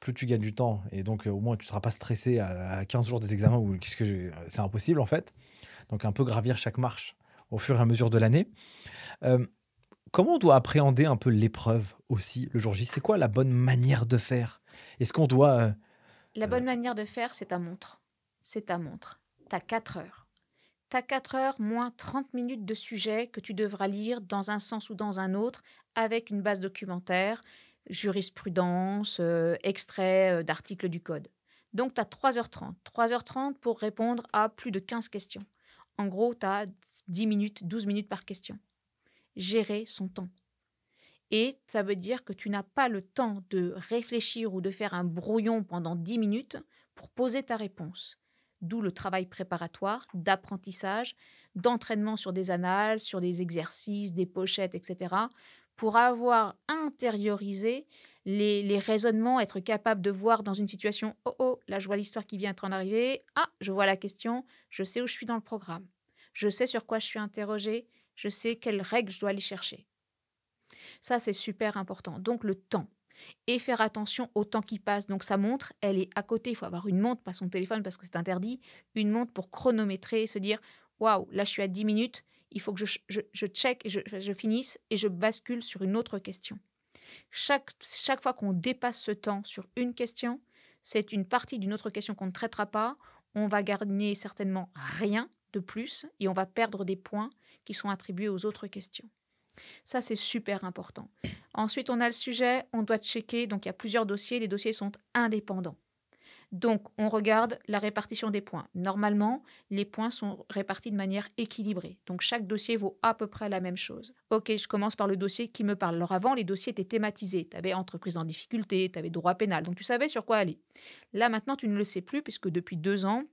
plus tu gagnes du temps. Et donc, euh, au moins, tu ne seras pas stressé à, à 15 jours des examens ou qu'est-ce que j'ai- c'est impossible, en fait. Donc, un peu gravir chaque marche au fur et à mesure de l'année. Euh, comment on doit appréhender un peu l'épreuve aussi le jour J? C'est quoi la bonne manière de faire? Est-ce qu'on doit. euh, La bonne manière de faire, c'est ta montre. C'est ta montre. Tu as 4 heures. Tu as 4 heures moins 30 minutes de sujet que tu devras lire dans un sens ou dans un autre avec une base documentaire, jurisprudence, euh, extrait euh, d'articles du code. Donc tu as 3h30. 3h30 pour répondre à plus de 15 questions. En gros, tu as 10 minutes, 12 minutes par question. Gérer son temps. Et ça veut dire que tu n'as pas le temps de réfléchir ou de faire un brouillon pendant 10 minutes pour poser ta réponse. D'où le travail préparatoire, d'apprentissage, d'entraînement sur des annales, sur des exercices, des pochettes, etc. pour avoir intériorisé les, raisonnements, être capable de voir dans une situation, oh oh, là je vois l'histoire qui vient être en arrivée, ah, je vois la question, je sais où je suis dans le programme, je sais sur quoi je suis interrogé, je sais quelles règles je dois aller chercher. Ça, c'est super important. Donc, le temps. Et faire attention au temps qui passe. Donc, sa montre, elle est à côté. Il faut avoir une montre, pas son téléphone parce que c'est interdit. Une montre pour chronométrer se dire Waouh, là, je suis à 10 minutes. Il faut que je, je, je check, je, finisse et je bascule sur une autre question. Chaque, chaque fois qu'on dépasse ce temps sur une question, c'est une partie d'une autre question qu'on ne traitera pas. On va gagner certainement rien de plus et on va perdre des points qui sont attribués aux autres questions. Ça, c'est super important. Ensuite, on a le sujet, on doit checker. Donc, il y a plusieurs dossiers. Les dossiers sont indépendants. Donc, on regarde la répartition des points. Normalement, les points sont répartis de manière équilibrée. Donc, chaque dossier vaut à peu près la même chose. Ok, je commence par le dossier qui me parle. Alors, avant, les dossiers étaient thématisés. Tu avais entreprise en difficulté, tu avais droit pénal. Donc, tu savais sur quoi aller. Là, maintenant, tu ne le sais plus puisque depuis deux ans,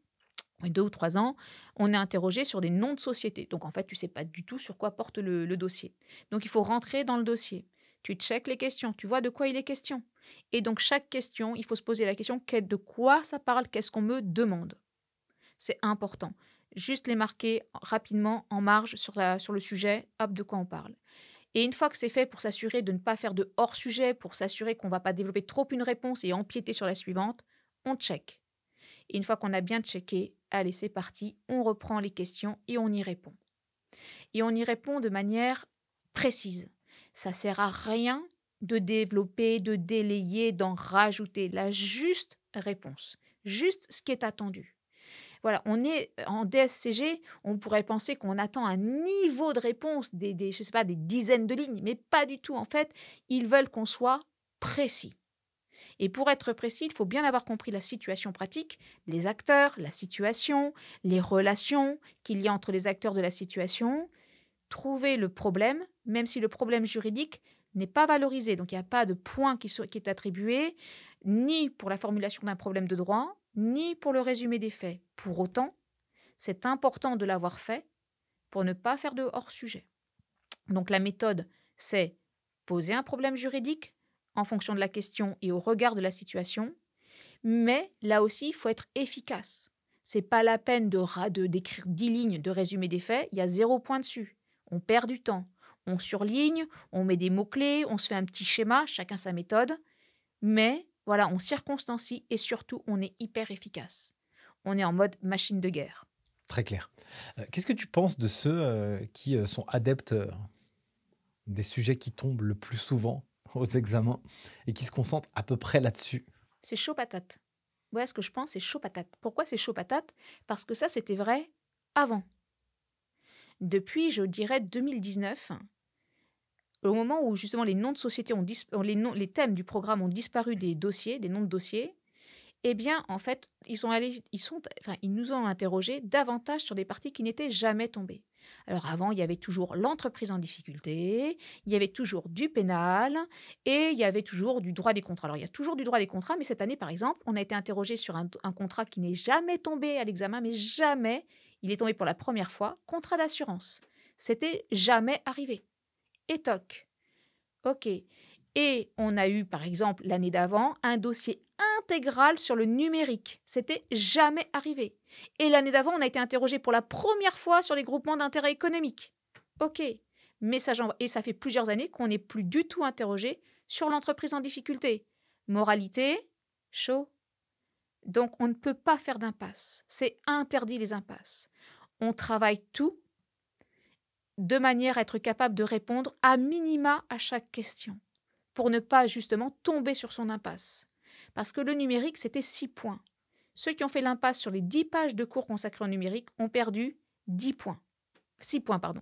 deux ou trois ans, on est interrogé sur des noms de sociétés. Donc en fait, tu sais pas du tout sur quoi porte le, dossier. Donc il faut rentrer dans le dossier. Tu checkes les questions, tu vois de quoi il est question. Et donc chaque question, il faut se poser la question de quoi ça parle, qu'est-ce qu'on me demande? C'est important. Juste les marquer rapidement en marge sur, le sujet, hop, de quoi on parle. Et une fois que c'est fait, pour s'assurer de ne pas faire de hors-sujet, pour s'assurer qu'on ne va pas développer trop une réponse et empiéter sur la suivante, on check. Et une fois qu'on a bien checké, allez, c'est parti, on reprend les questions et on y répond. Et on y répond de manière précise. Ça sert à rien de développer, de délayer, d'en rajouter la juste réponse, juste ce qui est attendu. voilà, on est en DSCG, on pourrait penser qu'on attend un niveau de réponse des, je sais pas, des dizaines de lignes, mais pas du tout. En fait, ils veulent qu'on soit précis. Et pour être précis, il faut bien avoir compris la situation pratique, les acteurs, la situation, les relations qu'il y a entre les acteurs de la situation, trouver le problème, même si le problème juridique n'est pas valorisé. Donc il n'y a pas de point qui, est attribué, ni pour la formulation d'un problème de droit, ni pour le résumé des faits. Pour autant, c'est important de l'avoir fait pour ne pas faire de hors-sujet. Donc la méthode, c'est poser un problème juridique en fonction de la question et au regard de la situation, mais là aussi, il faut être efficace. C'est pas la peine de d'écrire dix lignes de résumé des faits, il y a zéro point dessus. On perd du temps. On surligne, on met des mots-clés, on se fait un petit schéma, chacun sa méthode, mais voilà, on circonstancie et surtout on est hyper efficace. On est en mode machine de guerre. Très clair. Euh, qu'est-ce que tu penses de ceux euh, qui euh, sont adeptes des sujets qui tombent le plus souvent [laughs] aux examens et qui se concentrent à peu près là-dessus? C'est chaud patate. Ouais, ce que je pense, c'est chaud patate. Pourquoi c'est chaud patate? Parce que ça, c'était vrai avant. Depuis, je dirais, 2019, au moment où justement les noms de sociétés ont les, les thèmes du programme ont disparu des dossiers, des noms de dossiers, eh bien, en fait, ils sont allés, ils sont, enfin, ils nous ont interrogés davantage sur des parties qui n'étaient jamais tombées. Alors avant, il y avait toujours l'entreprise en difficulté, il y avait toujours du pénal et il y avait toujours du droit des contrats. Alors il y a toujours du droit des contrats, mais cette année, par exemple, on a été interrogé sur un contrat qui n'est jamais tombé à l'examen, mais jamais, il est tombé pour la première fois, contrat d'assurance. C'était jamais arrivé et toc. OK. Et on a eu, par exemple, l'année d'avant, un dossier intégral sur le numérique. C'était jamais arrivé. Et l'année d'avant, on a été interrogé pour la première fois sur les groupements d'intérêt économique. OK. Message Et ça fait plusieurs années qu'on n'est plus du tout interrogé sur l'entreprise en difficulté. Moralité, chaud. Donc on ne peut pas faire d'impasse. C'est interdit les impasses. On travaille tout de manière à être capable de répondre à minima à chaque question, pour ne pas justement tomber sur son impasse. Parce que le numérique, c'était six points. Ceux qui ont fait l'impasse sur les dix pages de cours consacrés au numérique ont perdu dix points. Six points, pardon.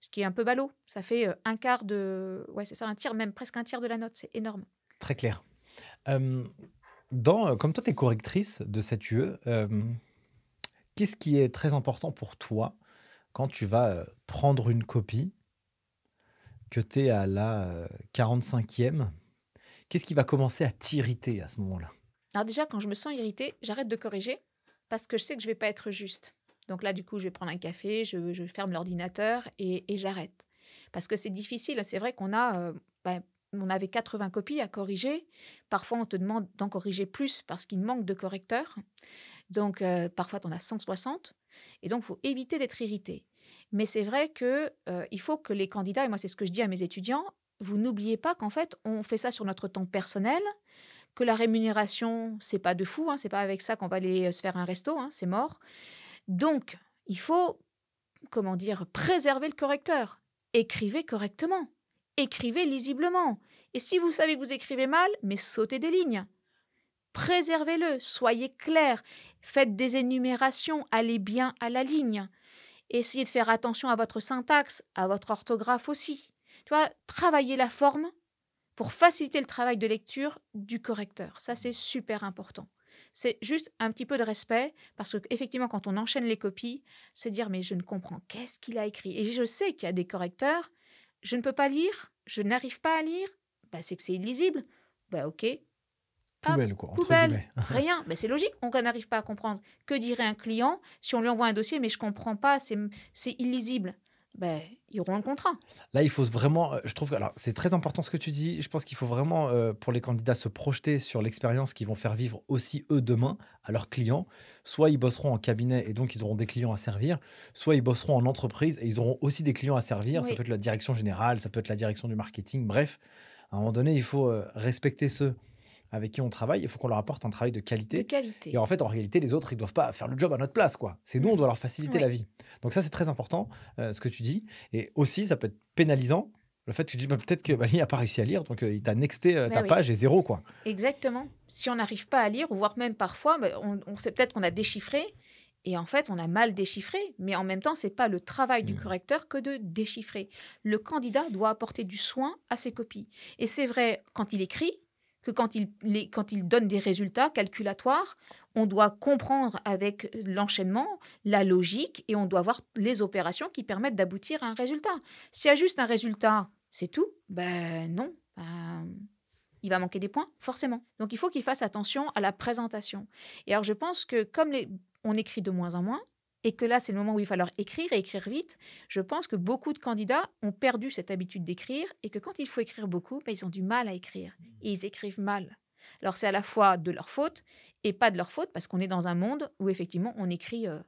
Ce qui est un peu ballot. Ça fait euh, un quart de. Ouais, c'est ça, un tiers, même presque un tiers de la note. C'est énorme. Très clair. Dans, euh, comme toi, tu es correctrice de cette UE, qu'est-ce qui est très important pour toi quand tu vas prendre une copie, que tu es à la 45e, qu'est-ce qui va commencer à t'irriter à ce moment-là? Alors déjà, quand je me sens irritée, j'arrête de corriger parce que je sais que je vais pas être juste. Donc là, du coup, je vais prendre un café, je, ferme l'ordinateur et, j'arrête. Parce que c'est difficile. C'est vrai qu'on a, on avait 80 copies à corriger. Parfois, on te demande d'en corriger plus parce qu'il manque de correcteurs. Donc, parfois, tu en as 160. Et donc, il faut éviter d'être irrité. Mais c'est vrai que euh, il faut que les candidats, et moi c'est ce que je dis à mes étudiants, vous n'oubliez pas qu'en fait, on fait ça sur notre temps personnel, que la rémunération, c'est pas de fou, hein, c'est pas avec ça qu'on va aller euh, se faire un resto, hein, c'est mort. Donc, il faut, comment dire, préserver le correcteur. Écrivez correctement, écrivez lisiblement. Et si vous savez que vous écrivez mal, mais sautez des lignes. Préservez-le, soyez clair, faites des énumérations, allez bien à la ligne. Essayez de faire attention à votre syntaxe, à votre orthographe aussi. Tu vois, travailler la forme pour faciliter le travail de lecture du correcteur. Ça, c'est super important. C'est juste un petit peu de respect parce qu'effectivement, quand on enchaîne les copies, se dire mais je ne comprends qu'est-ce qu'il a écrit. Et je sais qu'il y a des correcteurs, je ne peux pas lire, je n'arrive pas à lire, bah, c'est que c'est illisible. Bah ok, Poubelle, quoi. Poubelle, [laughs] rien. Mais c'est logique, on n'arrive pas à comprendre. Que dirait un client si on lui envoie un dossier, mais je comprends pas, c'est illisible ben, ils auront le contrat. Là, il faut vraiment, euh, je trouve, alors c'est très important ce que tu dis. Je pense qu'il faut vraiment, euh, pour les candidats, se projeter sur l'expérience qu'ils vont faire vivre aussi eux demain à leurs clients. Soit ils bosseront en cabinet et donc ils auront des clients à servir, soit ils bosseront en entreprise et ils auront aussi des clients à servir. Ça peut être la direction générale, ça peut être la direction du marketing. Bref, à un moment donné, il faut euh, respecter ceux avec qui on travaille, il faut qu'on leur apporte un travail de qualité. De qualité. Et en fait, en réalité, les autres, ils doivent pas faire le job à notre place, quoi. C'est nous, on doit leur faciliter la vie. Donc ça, c'est très important, euh, ce que tu dis. Et aussi, ça peut être pénalisant. Le fait que tu dis bah, peut-être que Bali n'a pas réussi à lire, donc euh, il t'a nexté euh, ta page et zéro, quoi. Exactement. Si on n'arrive pas à lire, ou voire même parfois, bah, on, sait peut-être qu'on a déchiffré, Et en fait, on a mal déchiffré, mais en même temps, c'est pas le travail du Mmh. correcteur que de déchiffrer. Le candidat doit apporter du soin à ses copies. Et c'est vrai quand il écrit que quand il, les- quand il donne des résultats calculatoires, on doit comprendre avec l'enchaînement la logique et on doit voir les opérations qui permettent d'aboutir à un résultat. S'il y a juste un résultat, c'est tout Ben non. Ben, il va manquer des points, forcément. Donc il faut qu'il fasse attention à la présentation. Et alors je pense que comme on écrit de moins en moins, et que là c'est le moment où il va falloir écrire et écrire vite, je pense que beaucoup de candidats ont perdu cette habitude d'écrire et que quand il faut écrire beaucoup, ben, ils ont du mal à écrire. Et ils écrivent mal. Alors c'est à la fois de leur faute et pas de leur faute parce qu'on est dans un monde où effectivement on écrit euh,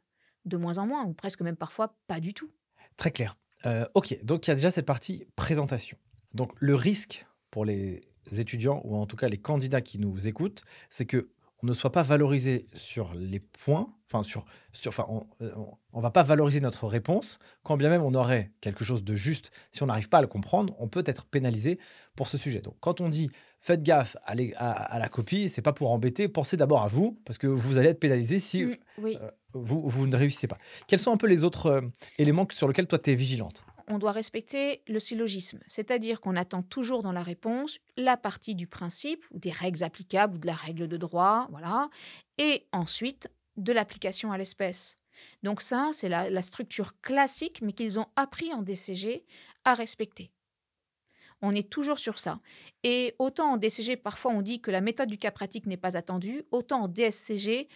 de moins en moins ou presque même parfois pas du tout. Très clair. Euh, ok, donc il y a déjà cette partie présentation. Donc le risque pour les étudiants ou en tout cas les candidats qui nous écoutent, c'est que on ne soit pas valorisé sur les points, enfin sur, sur enfin on, euh, on va pas valoriser notre réponse, quand bien même on aurait quelque chose de juste. Si on n'arrive pas à le comprendre, on peut être pénalisé pour ce sujet. Donc quand on dit faites gaffe à, les- à- à la copie, c'est pas pour embêter, pensez d'abord à vous parce que vous allez être pénalisé si Mm, oui. euh, vous, vous ne réussissez pas. Quels sont un peu les autres euh, éléments sur lesquels toi tu es vigilante? On doit respecter le syllogisme, c'est-à-dire qu'on attend toujours dans la réponse la partie du principe ou des règles applicables ou de la règle de droit, voilà, et ensuite de l'application à l'espèce. Donc ça, c'est la, la structure classique, mais qu'ils ont appris en DCG à respecter. On est toujours sur ça. Et autant en DCG, parfois on dit que la méthode du cas pratique n'est pas attendue, autant en DSCG,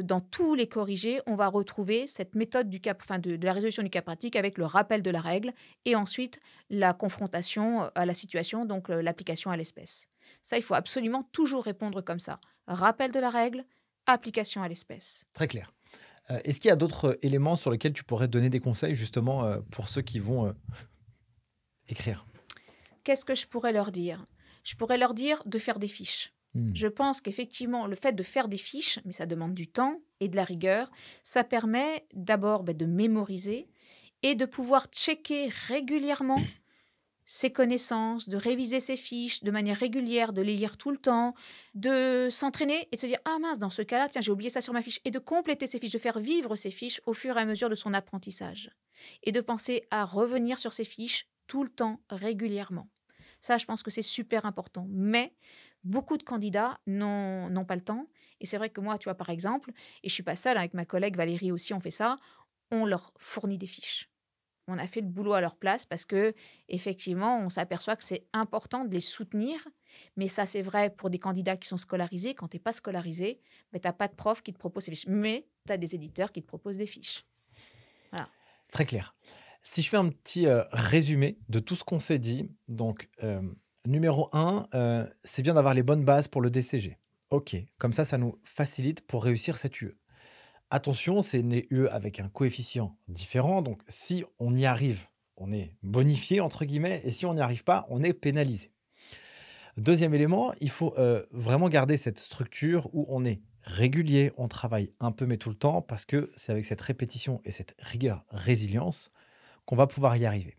dans tous les corrigés, on va retrouver cette méthode du cas, enfin de, de la résolution du cas pratique avec le rappel de la règle et ensuite la confrontation euh, à la situation, donc euh, l'application à l'espèce. Ça, il faut absolument toujours répondre comme ça. Rappel de la règle, application à l'espèce. Très clair. Euh, Est-ce qu'il y a d'autres euh, éléments sur lesquels tu pourrais donner des conseils justement euh, pour ceux qui vont euh, écrire? Qu'est-ce que je pourrais leur dire? Je pourrais leur dire de faire des fiches. Hmm. Je pense qu'effectivement, le fait de faire des fiches, mais ça demande du temps et de la rigueur, ça permet d'abord ben, de mémoriser et de pouvoir checker régulièrement [coughs] ses connaissances, de réviser ses fiches de manière régulière, de les lire tout le temps, de s'entraîner et de se dire Ah mince, dans ce cas-là, tiens, j'ai oublié ça sur ma fiche, et de compléter ses fiches, de faire vivre ses fiches au fur et à mesure de son apprentissage. Et de penser à revenir sur ses fiches tout le temps, régulièrement. Ça, je pense que c'est super important. Mais beaucoup de candidats n'ont pas le temps. Et c'est vrai que moi, tu vois, par exemple, et je suis pas seule, avec ma collègue Valérie aussi, on fait ça, on leur fournit des fiches. On a fait le boulot à leur place parce que effectivement, on s'aperçoit que c'est important de les soutenir. Mais ça, c'est vrai pour des candidats qui sont scolarisés. Quand tu n'es pas scolarisé, ben, tu n'as pas de prof qui te propose ces fiches. Mais tu as des éditeurs qui te proposent des fiches. Très clair. Si je fais un petit euh, résumé de tout ce qu'on s'est dit, donc euh, numéro 1, c'est bien d'avoir les bonnes bases pour le DCG. Ok, comme ça, ça nous facilite pour réussir cette UE. Attention, c'est une UE avec un coefficient différent, donc si on y arrive, on est bonifié, entre guillemets, et si on n'y arrive pas, on est pénalisé. Deuxième élément, il faut euh, vraiment garder cette structure où on est régulier, on travaille un peu mais tout le temps, parce que c'est avec cette répétition et cette rigueur, résilience, qu'on va pouvoir y arriver.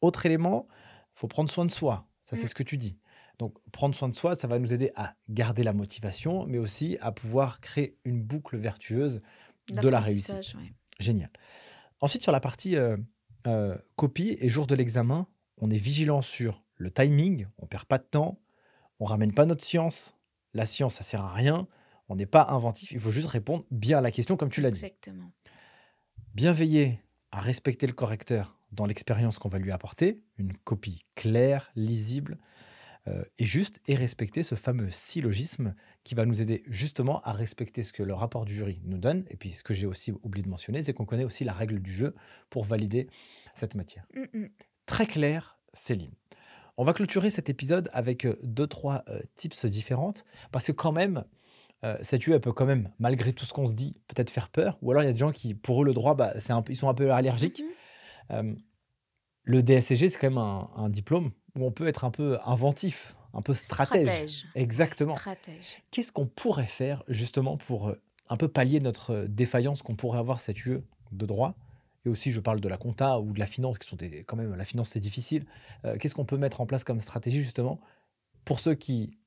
Autre élément, il faut prendre soin de soi. Ça, c'est Mm. ce que tu dis. Donc, prendre soin de soi, ça va nous aider à garder la motivation, mais aussi à pouvoir créer une boucle vertueuse de la réussite. Ouais. Génial. Ensuite, sur la partie euh, euh, copie et jour de l'examen, on est vigilant sur le timing, on perd pas de temps, on ramène pas notre science. La science, ça sert à rien. On n'est pas inventif, il faut juste répondre bien à la question comme tu l'as dit. Exactement. Bien veiller à respecter le correcteur dans l'expérience qu'on va lui apporter, une copie claire, lisible euh, et juste, et respecter ce fameux syllogisme qui va nous aider justement à respecter ce que le rapport du jury nous donne. Et puis ce que j'ai aussi oublié de mentionner, c'est qu'on connaît aussi la règle du jeu pour valider cette matière. Mm, mm. Très clair, Céline. On va clôturer cet épisode avec euh, deux, trois euh, tips différentes, parce que quand même, euh, cette UE, elle peut quand même, malgré tout ce qu'on se dit, peut-être faire peur. Ou alors il y a des gens qui, pour eux, le droit, bah, un ils sont un peu allergiques. Mhm. Euh, le DSCG, c'est quand même un, un diplôme où on peut être un peu inventif, un peu stratège. Stratège. Exactement. Stratège. Qu'est-ce qu'on pourrait faire justement pour euh, un peu pallier notre euh, défaillance qu'on pourrait avoir cette UE de droit? Et aussi, je parle de la compta ou de la finance, qui sont des- quand même, la finance, c'est difficile. Euh, Qu'est-ce qu'on peut mettre en place comme stratégie justement pour ceux qui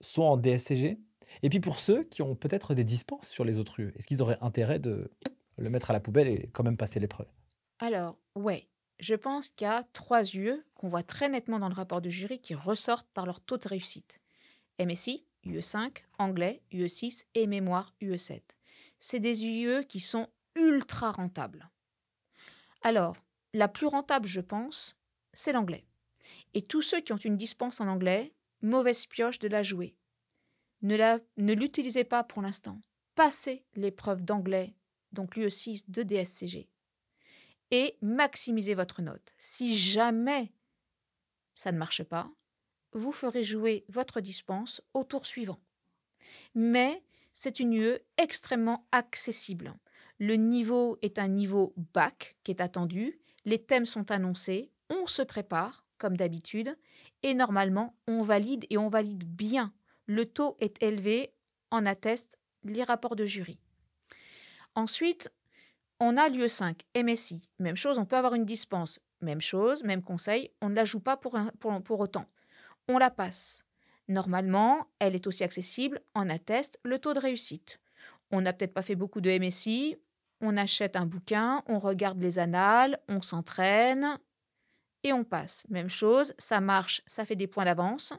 sont en DSCG et puis pour ceux qui ont peut-être des dispenses sur les autres UE Est-ce qu'ils auraient intérêt de le mettre à la poubelle et quand même passer l'épreuve? Alors, ouais, je pense qu'il y a trois UE qu'on voit très nettement dans le rapport de jury qui ressortent par leur taux de réussite. MSI, UE5, anglais, UE6 et mémoire, UE7. C'est des UE qui sont ultra rentables. Alors, la plus rentable, je pense, c'est l'anglais. Et tous ceux qui ont une dispense en anglais, mauvaise pioche de la jouer. Ne l'utilisez pas pour l'instant. Passez l'épreuve d'anglais, donc l'UE6 de DSCG, et maximisez votre note. Si jamais ça ne marche pas, vous ferez jouer votre dispense au tour suivant. Mais c'est une UE extrêmement accessible. Le niveau est un niveau bac qui est attendu, les thèmes sont annoncés, on se prépare comme d'habitude et normalement on valide et on valide bien. Le taux est élevé, en attestent les rapports de jury. Ensuite, on a l'UE5, MSI. Même chose, on peut avoir une dispense. Même chose, même conseil, on ne la joue pas pour autant. On la passe. Normalement, elle est aussi accessible, en atteste le taux de réussite. On n'a peut-être pas fait beaucoup de MSI, on achète un bouquin, on regarde les annales, on s'entraîne et on passe. Même chose, ça marche, ça fait des points d'avance.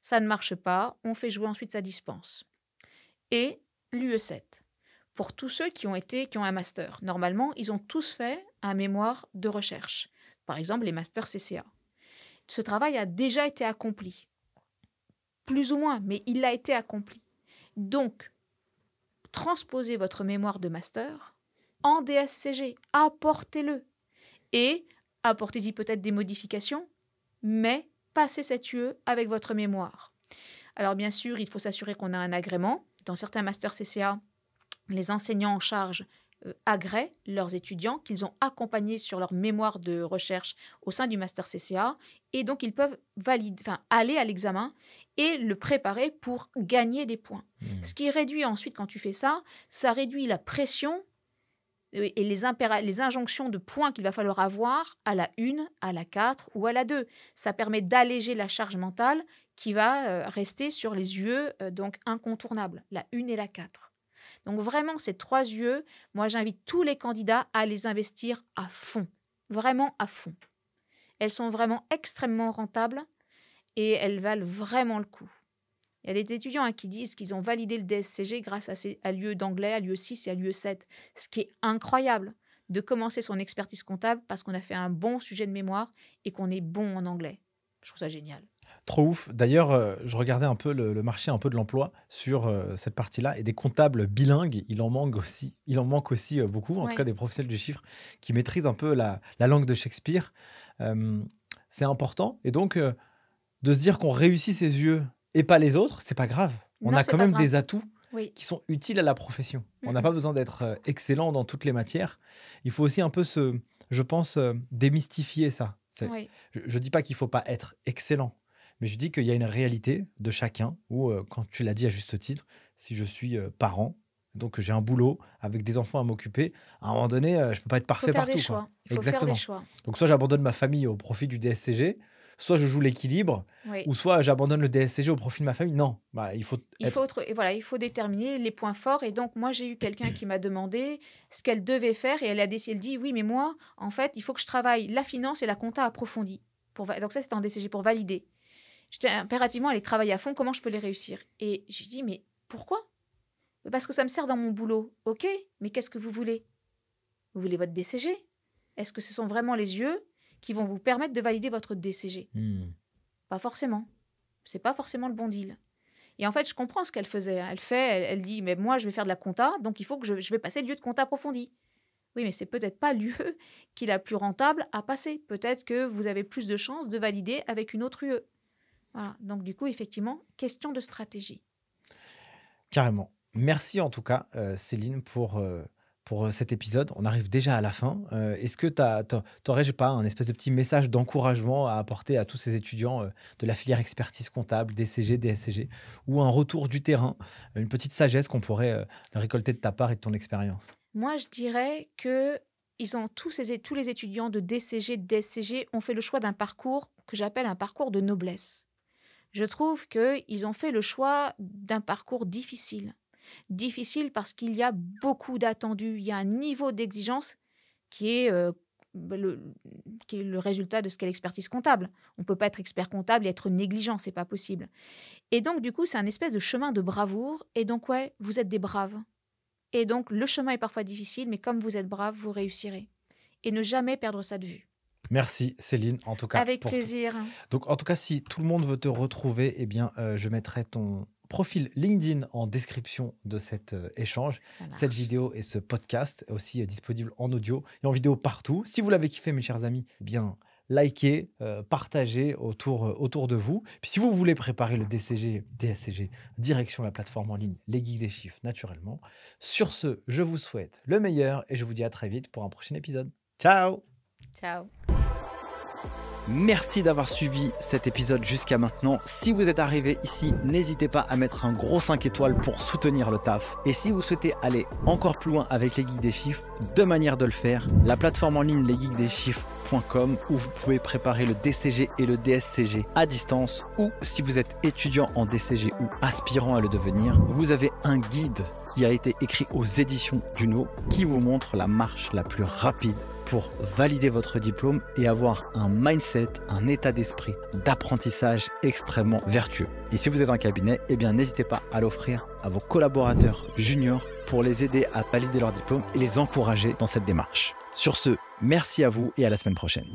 Ça ne marche pas, on fait jouer ensuite sa dispense. Et l'UE7. Pour tous ceux qui ont été qui ont un master, normalement, ils ont tous fait un mémoire de recherche. Par exemple, les masters CCA. Ce travail a déjà été accompli. Plus ou moins, mais il a été accompli. Donc, transposez votre mémoire de master en DSCG, apportez-le. Et apportez-y peut-être des modifications, mais passez cette UE avec votre mémoire. Alors bien sûr, il faut s'assurer qu'on a un agrément. Dans certains masters CCA, les enseignants en charge euh, agréent leurs étudiants qu'ils ont accompagnés sur leur mémoire de recherche au sein du master CCA et donc ils peuvent valider, enfin, aller à l'examen et le préparer pour gagner des points. Mmh. Ce qui réduit ensuite, quand tu fais ça, ça réduit la pression et les, les injonctions de points qu'il va falloir avoir à la 1, à la 4 ou à la 2. Ça permet d'alléger la charge mentale qui va euh, rester sur les yeux euh, donc incontournables, la 1 et la 4. Donc vraiment, ces trois yeux, moi j'invite tous les candidats à les investir à fond, vraiment à fond. Elles sont vraiment extrêmement rentables et elles valent vraiment le coup. Il y a des étudiants hein, qui disent qu'ils ont validé le DSCG grâce à, ces, à d'anglais, à l'UE 6 et à l'UE 7, ce qui est incroyable de commencer son expertise comptable parce qu'on a fait un bon sujet de mémoire et qu'on est bon en anglais. Je trouve ça génial. Trop ouf. D'ailleurs, euh, je regardais un peu le, marché un peu de l'emploi sur euh, cette partie-là et des comptables bilingues, il en manque aussi, il en manque aussi euh, beaucoup, en tout cas des professionnels du chiffre qui maîtrisent un peu la, la langue de Shakespeare. c'est important et donc de se dire qu'on réussit ses yeux et pas les autres, c'est pas grave. On a quand même des atouts qui sont utiles à la profession. On n'a pas besoin d'être excellent dans toutes les matières. Il faut aussi un peu se, je pense, démystifier ça. Je ne dis pas qu'il faut pas être excellent, mais je dis qu'il y a une réalité de chacun où, euh, quand tu l'as dit à juste titre, si je suis parent, donc j'ai un boulot avec des enfants à m'occuper, à un moment donné, je peux pas être parfait partout. Il faut Exactement. Faire des choix. Donc soit j'abandonne ma famille au profit du DSCG, soit je joue l'équilibre, ou soit j'abandonne le DSCG au profit de ma famille. Non, bah, il faut. Il faut voilà, il faut déterminer les points forts. Et donc moi j'ai eu quelqu'un qui m'a demandé ce qu'elle devait faire et elle a décidé, elle dit oui mais moi en fait il faut que je travaille la finance et la compta approfondie. Pour donc ça c'était en DCG pour valider. J'étais impérativement aller travailler à fond. Comment je peux les réussir? Et je lui dis mais pourquoi? Parce que ça me sert dans mon boulot. Ok, mais qu'est-ce que vous voulez? Vous voulez votre DCG Est-ce que ce sont vraiment les yeux qui vont vous permettre de valider votre DCG. Hmm. Pas forcément. C'est pas forcément le bon deal. Et en fait, je comprends ce qu'elle faisait. Elle fait, elle, dit, mais moi, je vais faire de la compta, donc il faut que je, je vais passer le lieu de compta approfondi. Oui, mais c'est peut-être pas l'UE [laughs] qui est la plus rentable à passer. Peut-être que vous avez plus de chances de valider avec une autre UE. Voilà. Donc du coup, effectivement, question de stratégie. Carrément. Merci en tout cas, euh, Céline, pour euh, pour euh, cet épisode. On arrive déjà à la fin. Euh, est-ce que tu aurais, pas, un espèce de petit message d'encouragement à apporter à tous ces étudiants de la filière expertise comptable, DCG, DSCG, ou un retour du terrain, une petite sagesse qu'on pourrait récolter de ta part et de ton expérience? Moi, je dirais que ils ont tous, ces, tous les étudiants de DCG, DSCG ont fait le choix d'un parcours que j'appelle un parcours de noblesse. Je trouve qu'ils ont fait le choix d'un parcours difficile Difficile parce qu'il y a beaucoup d'attendus, il y a un niveau d'exigence qui est euh, bah, le, résultat de ce qu'est l'expertise comptable. On ne peut pas être expert comptable et être négligent, c'est pas possible. Et donc, du coup, c'est un espèce de chemin de bravoure. Et donc, ouais, vous êtes des braves. Et donc, le chemin est parfois difficile, mais comme vous êtes braves, vous réussirez. Et ne jamais perdre ça de vue. Merci Céline, en tout cas. Avec plaisir. Donc, en tout cas, si tout le monde veut te retrouver, eh bien, euh, je mettrai ton profil LinkedIn en description de cet euh, échange. Cette vidéo et ce podcast aussi est disponible en audio et en vidéo partout. Si vous l'avez kiffé, mes chers amis, eh bien likez, euh, partagez autour, euh, autour de vous. Puis si vous voulez préparer le DCG, DSCG, direction la plateforme en ligne, les geeks des chiffres, naturellement. Sur ce, je vous souhaite le meilleur et je vous dis à très vite pour un prochain épisode. Ciao Ciao Merci d'avoir suivi cet épisode jusqu'à maintenant. Si vous êtes arrivé ici, n'hésitez pas à mettre un gros 5 étoiles pour soutenir le taf. Et si vous souhaitez aller encore plus loin avec les geeks des chiffres, deux manières de le faire. La plateforme en ligne où vous pouvez préparer le DCG et le DSCG à distance ou si vous êtes étudiant en DCG ou aspirant à le devenir, vous avez un guide qui a été écrit aux éditions Duno qui vous montre la marche la plus rapide pour valider votre diplôme et avoir un mindset, un état d'esprit d'apprentissage extrêmement vertueux. Et si vous êtes un cabinet, eh bien n'hésitez pas à l'offrir à vos collaborateurs juniors pour les aider à valider leur diplôme et les encourager dans cette démarche. Sur ce, merci à vous et à la semaine prochaine.